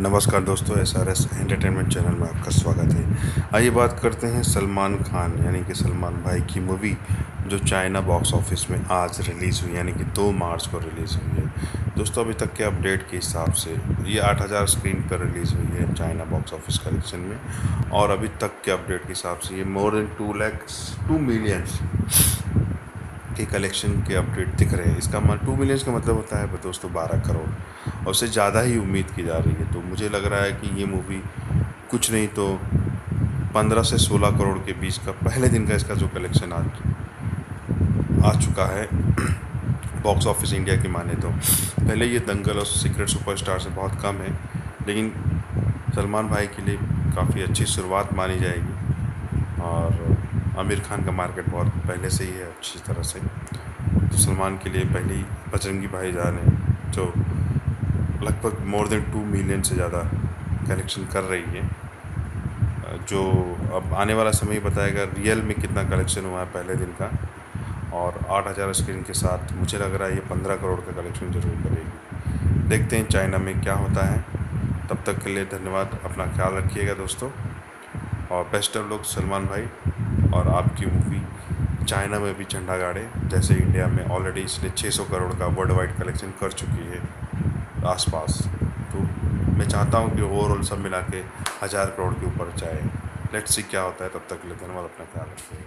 नमस्कार दोस्तों S R S entertainment channel में आपका स्वागत है। आइए बात करते हैं सलमान खान, यानी कि सलमान भाई की मूवी, जो चाइना बॉक्स ऑफ़िस में आज रिलीज़ हुई, यानी कि दो मार्च को रिलीज़ हुई है। दोस्तों, अभी तक के अपडेट के हिसाब से, ये 8000 स्क्रीन पर रिलीज़ हुई है चाइना बॉक्स ऑफ़िस कलेक्शन में, और अभी तक के अपडेट के हिसाब से ये more than two lakhs two millions के कलेक्शन के अपडेट दिख रहे हैं। इसका टू मिलियंस का मतलब होता है दोस्तों, बारह करोड़। और उससे ज़्यादा ही उम्मीद की जा रही है। तो मुझे लग रहा है कि ये मूवी कुछ नहीं तो पंद्रह से सोलह करोड़ के बीच का पहले दिन का इसका जो कलेक्शन आ आ चुका है बॉक्स ऑफ़िस इंडिया की माने तो। पहले ये दंगल और सीक्रेट सुपरस्टार से बहुत कम है, लेकिन सलमान भाई के लिए काफ़ी अच्छी शुरुआत मानी जाएगी। और आमिर खान का मार्केट बहुत पहले से ही है अच्छी तरह से। तो सलमान के लिए पहली बजरंगी भाईजान है, जो लगभग मोर देन टू मिलियन से ज़्यादा कलेक्शन कर रही है। जो अब आने वाला समय ही बताएगा, रियल में कितना कलेक्शन हुआ है पहले दिन का। और आठ हज़ार स्क्रीन के साथ मुझे लग रहा है ये पंद्रह करोड़ का कलेक्शन ज़रूर करेगी। देखते हैं चाइना में क्या होता है। तब तक के लिए धन्यवाद, अपना ख्याल रखिएगा दोस्तों। और बेस्ट ऑफ़ लोग सलमान भाई। और आपकी मूवी चाइना में भी झंडा गाड़े जैसे इंडिया में ऑलरेडी इसने 600 करोड़ का वर्ल्ड वाइड कलेक्शन कर चुकी है आसपास। तो मैं चाहता हूँ कि ओवरऑल सब मिला के हज़ार करोड़ के ऊपर जाए। लेट्स सी क्या होता है, तब तक के लिए धन्यवाद, अपना ख्याल रखिए।